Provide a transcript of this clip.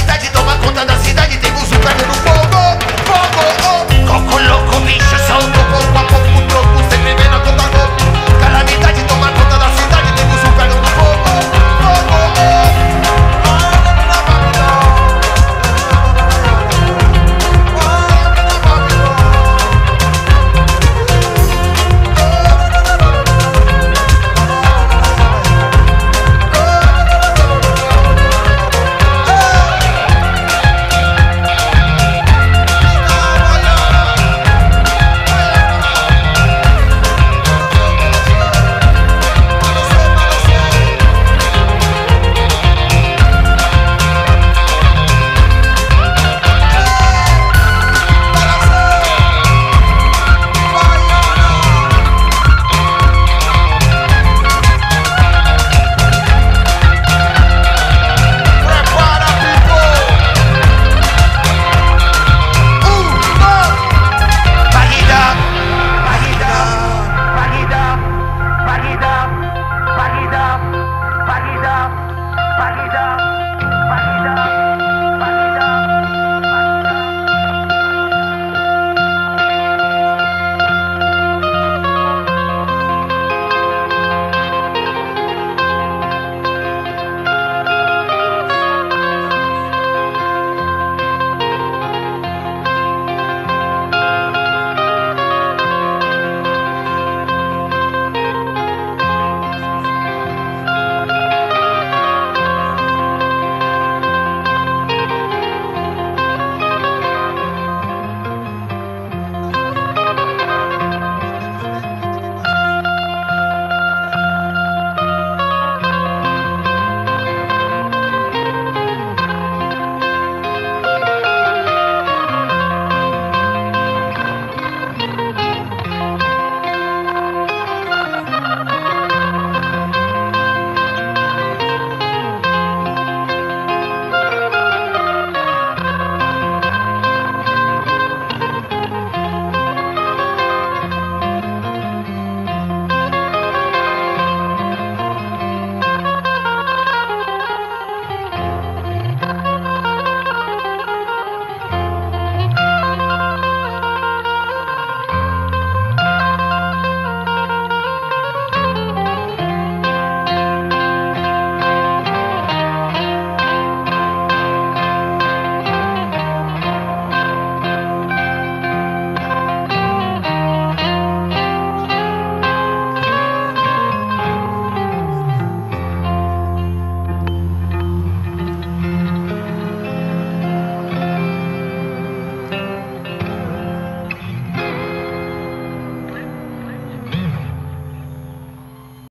cidade, toma conta da cidade, tem buzo pra no